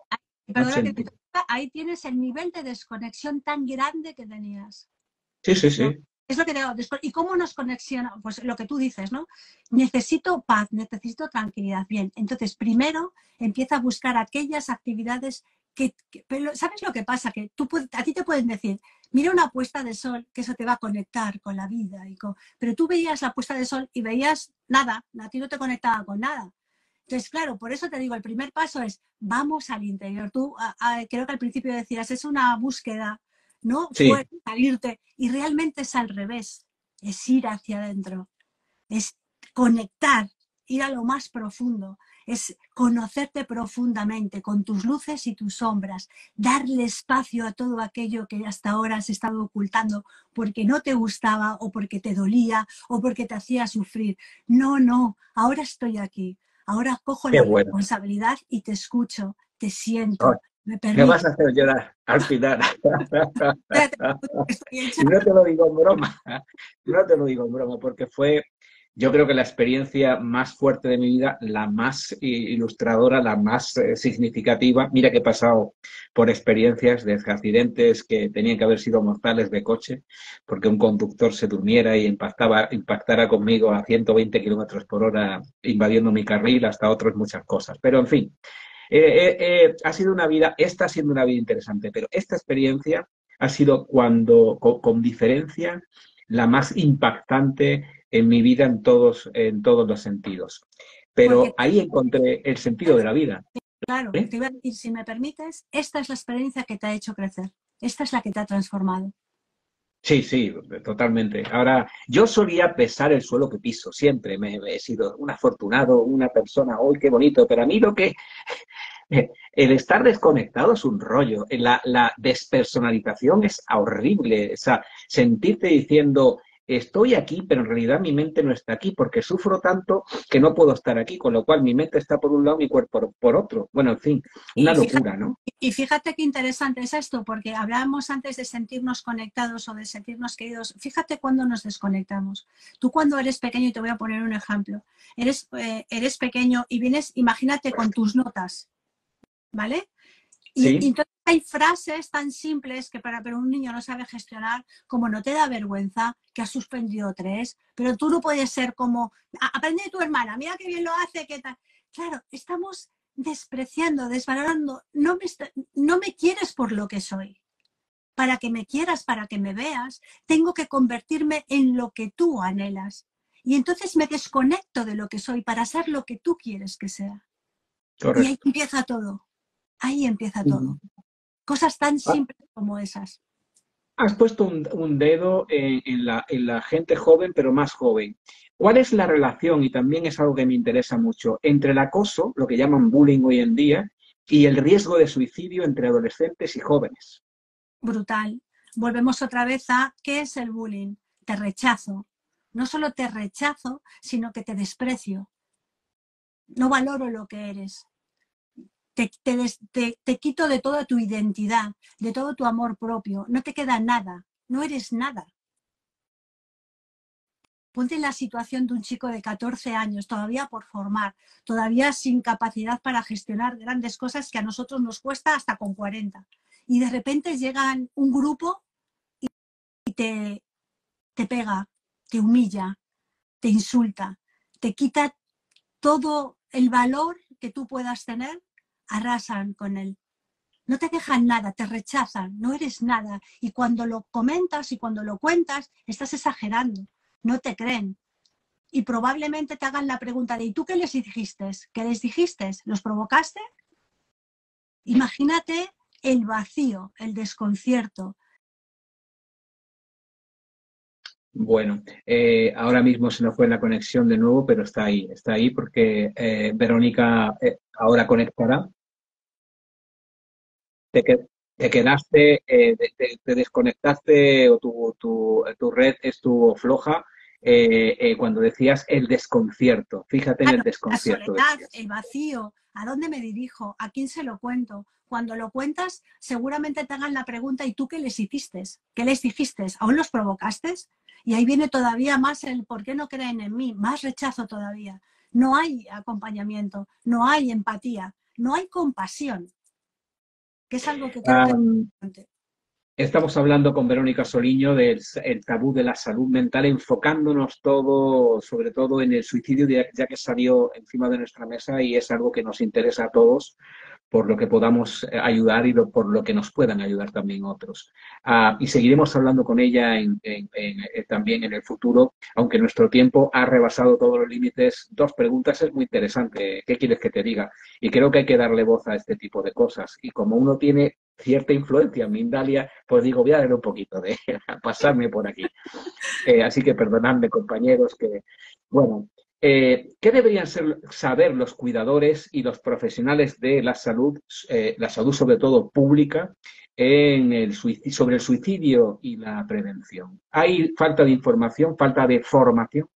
ahí tienes el nivel de desconexión tan grande que tenías. Sí, sí, sí. Es lo que digo. ¿Y cómo nos conexiona? Pues lo que tú dices, ¿no? Necesito paz, necesito tranquilidad. Bien, entonces primero empieza a buscar aquellas actividades que, ¿sabes lo que pasa? Que tú a ti te pueden decir, mira una puesta de sol, que eso te va a conectar con la vida. Pero tú veías la puesta de sol y veías nada, a ti no te conectaba con nada. Entonces, claro, por eso te digo, el primer paso es, vamos al interior. Tú creo que al principio decías, es una búsqueda ¿no? Fue salirte. Y realmente es al revés, es ir hacia adentro, es conectar, ir a lo más profundo, es conocerte profundamente con tus luces y tus sombras, darle espacio a todo aquello que hasta ahora has estado ocultando porque no te gustaba o porque te dolía o porque te hacía sufrir. No, no, ahora estoy aquí, ahora cojo la responsabilidad y te escucho, te siento, me, vas a hacer llorar al final. no te lo digo en broma, no te lo digo en broma, porque fue, yo creo que la experiencia más fuerte de mi vida, la más ilustradora, la más eh, significativa. Mira que he pasado por experiencias de accidentes que tenían que haber sido mortales de coche, porque un conductor se durmiera y impactaba, impactara conmigo a 120 kilómetros por hora, invadiendo mi carril, hasta otras muchas cosas. Pero en fin, eh, eh, eh, ha sido una vida, está siendo una vida interesante, pero esta experiencia ha sido cuando, con, diferencia, la más impactante en mi vida en todos, en todos los sentidos. Pero ahí encontré el sentido de la vida. Claro, te iba a decir, si me permites, esta es la experiencia que te ha hecho crecer. Esta es la que te ha transformado. Sí, sí, totalmente. Ahora, yo solía pesar el suelo que piso, siempre me, he sido un afortunado, una persona, ¡uy, qué bonito! Pero a mí lo que, el estar desconectado es un rollo, la, la despersonalización es horrible, o sea, sentirte diciendo, estoy aquí, pero en realidad mi mente no está aquí porque sufro tanto que no puedo estar aquí, con lo cual mi mente está por un lado, mi cuerpo por otro. Bueno, en fin, una locura, ¿no? Y fíjate qué interesante es esto, porque hablábamos antes de sentirnos conectados o de sentirnos queridos. Fíjate cuando nos desconectamos. Tú cuando eres pequeño, y te voy a poner un ejemplo, eres, eh, eres pequeño y vienes, imagínate con tus notas, ¿vale? Y, entonces hay frases tan simples que para pero un niño no sabe gestionar, como no te da vergüenza que has suspendido tres, pero tú no puedes ser como, aprende de tu hermana, mira qué bien lo hace, qué tal. Claro, estamos despreciando, desvalorando, no me, no me quieres por lo que soy. Para que me quieras, para que me veas, tengo que convertirme en lo que tú anhelas. Y entonces me desconecto de lo que soy para ser lo que tú quieres que sea. Y ahí empieza todo. Ahí empieza todo. Cosas tan ah. simples como esas. Has puesto un, dedo en, la, gente joven, pero más joven. ¿Cuál es la relación, y también es algo que me interesa mucho, entre el acoso, lo que llaman bullying hoy en día, y el riesgo de suicidio entre adolescentes y jóvenes? Brutal. Volvemos otra vez a qué es el bullying. Te rechazo. No solo te rechazo, sino que te desprecio. No valoro lo que eres te, quito de toda tu identidad, de todo tu amor propio, no te queda nada, no eres nada. Ponte en la situación de un chico de 14 años, todavía por formar, todavía sin capacidad para gestionar grandes cosas que a nosotros nos cuesta hasta con 40. Y de repente llegan un grupo y te, te pega, te humilla, te insulta, te quita todo el valor que tú puedas tener, arrasan con él. No te dejan nada, te rechazan, no eres nada. Y cuando lo comentas y cuando lo cuentas, estás exagerando no te creen. Y probablemente te hagan la pregunta de ¿y tú qué les dijiste? ¿Qué les dijiste? ¿Los provocaste? Imagínate el vacío, el desconcierto. Bueno, eh, ahora mismo se nos fue la conexión de nuevo, pero está ahí, está ahí porque eh, Verónica eh, ahora conectará. Te, te quedaste, te, desconectaste o tu, tu, tu red estuvo floja eh, eh, cuando decías el desconcierto. Fíjate en el desconcierto. La soledad, el vacío, ¿a dónde me dirijo? ¿A quién se lo cuento? Cuando lo cuentas, seguramente te hagan la pregunta, ¿y tú qué les hiciste? ¿Qué les dijiste? ¿Aún los provocaste? Y ahí viene todavía más el por qué no creen en mí, más rechazo todavía. No hay acompañamiento, no hay empatía, no hay compasión, que es algo que creo que Estamos hablando con Verónica Soliño del tabú de la salud mental, enfocándonos todo, sobre todo en el suicidio, ya que salió encima de nuestra mesa y es algo que nos interesa a todos, por lo que podamos eh, ayudar y por lo que nos puedan ayudar también otros. Ah, y seguiremos hablando con ella en, eh, también en el futuro, aunque nuestro tiempo ha rebasado todos los límites. Dos preguntas es muy interesante. ¿Qué quieres que te diga? Y creo que hay que darle voz a este tipo de cosas. Y como uno tiene cierta influencia en Mindalia, pues digo, voy a darle un poquito de pasarme por aquí. Eh, así que perdonadme, compañeros, que, bueno, eh, ¿Qué deberían saber los cuidadores y los profesionales de la salud, eh, la salud sobre todo pública, en el sobre el suicidio y la prevención? ¿Hay falta de información, falta de formación?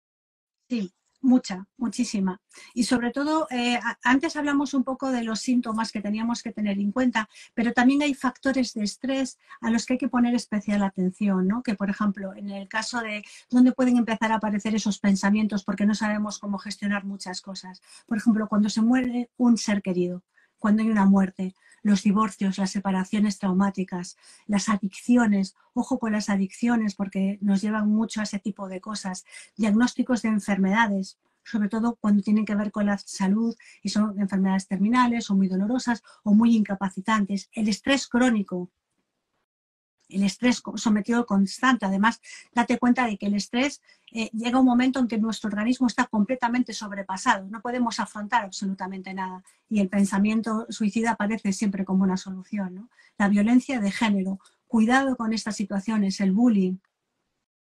Sí, Mucha, muchísima. Y sobre todo, eh, antes hablamos un poco de los síntomas que teníamos que tener en cuenta, pero también hay factores de estrés a los que hay que poner especial atención, ¿no? Que, por ejemplo, en el caso de dónde pueden empezar a aparecer esos pensamientos porque no sabemos cómo gestionar muchas cosas. Por ejemplo, cuando se muere un ser querido, cuando hay una muerte, los divorcios, las separaciones traumáticas, las adicciones, ojo con las adicciones porque nos llevan mucho a ese tipo de cosas, diagnósticos de enfermedades, sobre todo cuando tienen que ver con la salud y son enfermedades terminales o muy dolorosas o muy incapacitantes, el estrés crónico, el estrés sometido constante. Además, date cuenta de que el estrés eh, llega un momento en que nuestro organismo está completamente sobrepasado, no podemos afrontar absolutamente nada y el pensamiento suicida aparece siempre como una solución. La violencia de género, cuidado con estas situaciones, el bullying,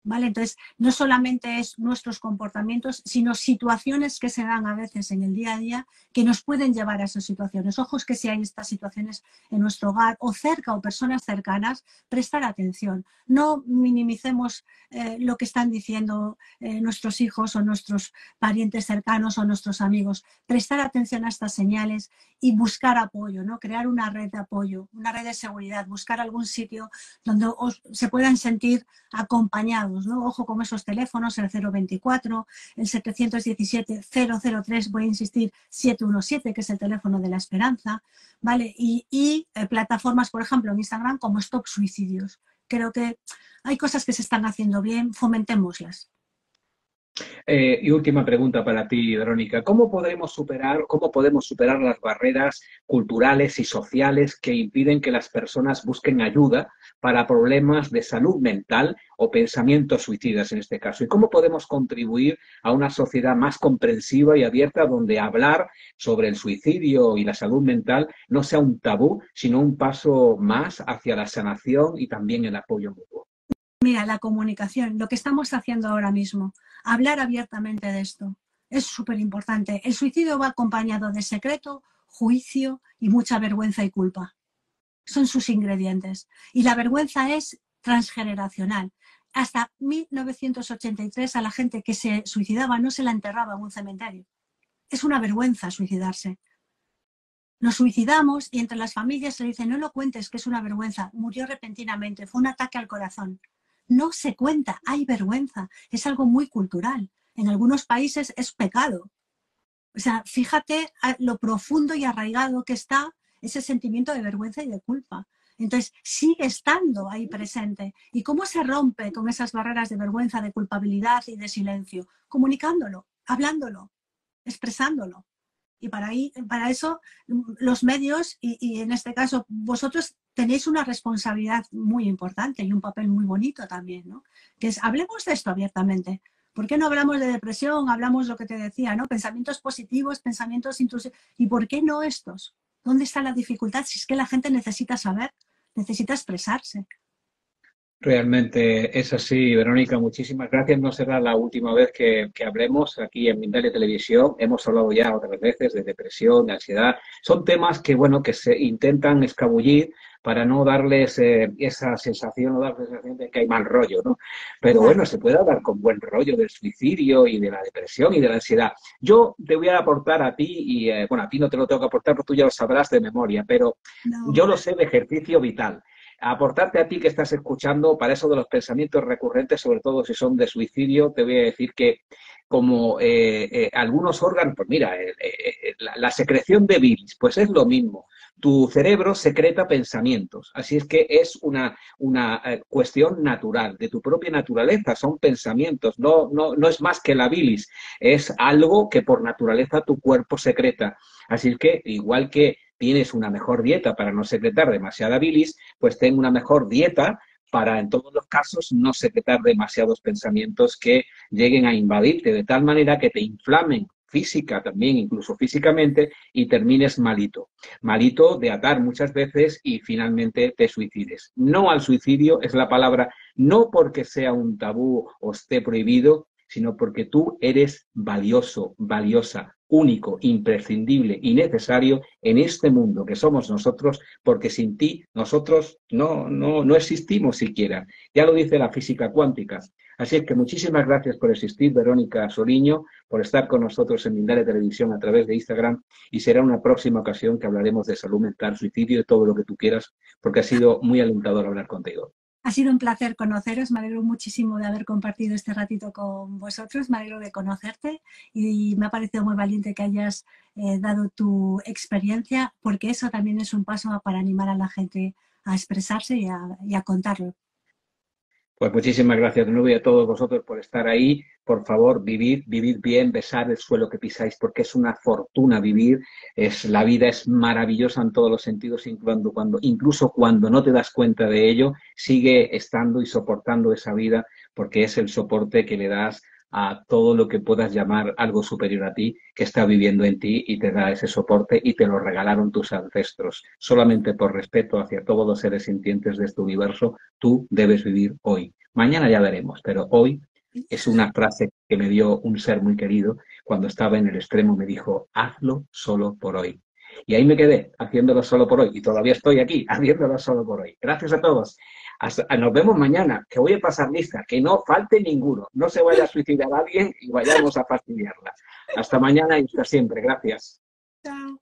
¿Vale? Entonces, no solamente es nuestros comportamientos, sino situaciones que se dan a veces en el día a día que nos pueden llevar a esas situaciones. Ojos que si hay estas situaciones en nuestro hogar o cerca o personas cercanas, prestar atención. No minimicemos eh, lo que están diciendo eh, nuestros hijos o nuestros parientes cercanos o nuestros amigos. Prestar atención a estas señales y buscar apoyo, ¿no? Crear una red de apoyo, una red de seguridad, buscar algún sitio donde se puedan sentir acompañados Ojo con esos teléfonos, el 024, el 717-003, voy a insistir, 717, que es el teléfono de la esperanza, ¿vale? Y, eh, plataformas, por ejemplo, en Instagram como Stop Suicidios. Creo que hay cosas que se están haciendo bien, fomentémoslas. Eh, y última pregunta para ti, Verónica. ¿Cómo podemos superar, cómo podemos superar las barreras culturales y sociales que impiden que las personas busquen ayuda para problemas de salud mental o pensamientos suicidas en este caso? ¿Y cómo podemos contribuir a una sociedad más comprensiva y abierta donde hablar sobre el suicidio y la salud mental no sea un tabú, sino un paso más hacia la sanación y también el apoyo mutuo? Mira, la comunicación, lo que estamos haciendo ahora mismo, hablar abiertamente de esto, es súper importante. El suicidio va acompañado de secreto, juicio y mucha vergüenza y culpa. Son sus ingredientes. Y la vergüenza es transgeneracional. Hasta 1983 a la gente que se suicidaba no se la enterraba en un cementerio. Es una vergüenza suicidarse. Nos suicidamos y entre las familias se dice, no lo cuentes, que es una vergüenza. Murió repentinamente, fue un ataque al corazón no se cuenta, hay vergüenza, es algo muy cultural. En algunos países es pecado. O sea, fíjate lo profundo y arraigado que está ese sentimiento de vergüenza y de culpa. Entonces, sigue estando ahí presente. ¿Y cómo se rompe con esas barreras de vergüenza, de culpabilidad y de silencio? Comunicándolo, hablándolo, expresándolo. Y para, ahí, para eso los medios, y, en este caso vosotros tenéis una responsabilidad muy importante y un papel muy bonito también, ¿no? Que es, hablemos de esto abiertamente. ¿Por qué no hablamos de depresión? Hablamos lo que te decía, ¿no? Pensamientos positivos, pensamientos intrusivos. ¿Y por qué no estos? ¿Dónde está la dificultad? Si es que la gente necesita saber, necesita expresarse. Realmente es así, Verónica. Muchísimas gracias. No será la última vez que, hablemos aquí en Mindalia Televisión. Hemos hablado ya otras veces de depresión, de ansiedad. Son temas que, bueno, que se intentan escabullir para no darles eh, esa sensación o darles la sensación de que hay mal rollo, ¿no? Pero bueno, se puede hablar con buen rollo del suicidio y de la depresión y de la ansiedad. Yo te voy a aportar a ti, y eh, bueno, a ti no te lo tengo que aportar porque tú ya lo sabrás de memoria, pero yo lo sé de ejercicio vital aportarte a ti que estás escuchando para eso de los pensamientos recurrentes, sobre todo si son de suicidio, te voy a decir que como eh, eh, algunos órganos, pues mira, eh, la, secreción de bilis, pues es lo mismo. Tu cerebro secreta pensamientos, así es que es una, una cuestión natural, de tu propia naturaleza, son pensamientos, no, no, no es más que la bilis, es algo que por naturaleza tu cuerpo secreta. Así es que, igual que tienes una mejor dieta para no secretar demasiada bilis, pues ten una mejor dieta para en todos los casos no secretar demasiados pensamientos que lleguen a invadirte de tal manera que te inflamen física también, incluso físicamente, y termines malito. Malito de atar muchas veces y finalmente te suicides. No al suicidio es la palabra, no porque sea un tabú o esté prohibido, sino porque tú eres valioso, valiosa, único, imprescindible y necesario en este mundo que somos nosotros, porque sin ti nosotros no, no, no existimos siquiera. Ya lo dice la física cuántica. Así es que muchísimas gracias por existir, Verónica Soliño, por estar con nosotros en Mindalia Televisión a través de Instagram y será una próxima ocasión que hablaremos de salud mental, suicidio y todo lo que tú quieras, porque ha sido muy alentador hablar contigo. Ha sido un placer conoceros, me alegro muchísimo de haber compartido este ratito con vosotros, me alegro de conocerte y me ha parecido muy valiente que hayas eh, dado tu experiencia, porque eso también es un paso para animar a la gente a expresarse y a contarlo. Pues muchísimas gracias de nuevo y a todos vosotros por estar ahí. Por favor, vivid, vivid bien, besar el suelo que pisáis, porque es una fortuna vivir. Es, la vida es maravillosa en todos los sentidos, incluso cuando, incluso cuando no te das cuenta de ello, sigue estando y soportando esa vida, porque es el soporte que le das a todo lo que puedas llamar algo superior a ti, que está viviendo en ti y te da ese soporte y te lo regalaron tus ancestros. Solamente por respeto hacia todos los seres sintientes de este universo, tú debes vivir hoy. Mañana ya veremos, pero hoy es una frase que me dio un ser muy querido cuando estaba en el extremo, me dijo, hazlo solo por hoy. Y ahí me quedé, haciéndolo solo por hoy. Y todavía estoy aquí, haciéndolo solo por hoy. Gracias a todos nos vemos mañana, que voy a pasar lista, que no falte ninguno. No se vaya a suicidar a alguien y vayamos a fastidiarla. Hasta mañana y hasta siempre. Gracias. Chao.